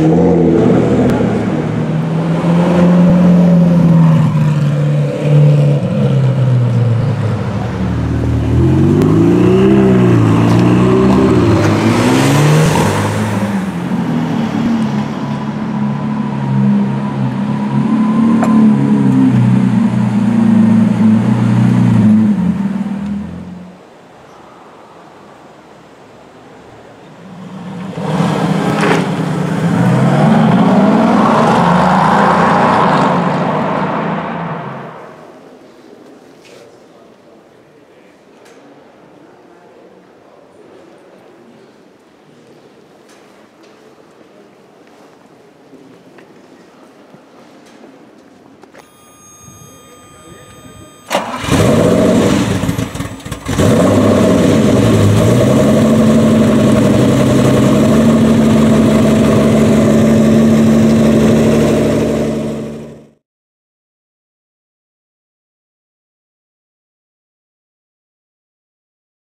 Whoa.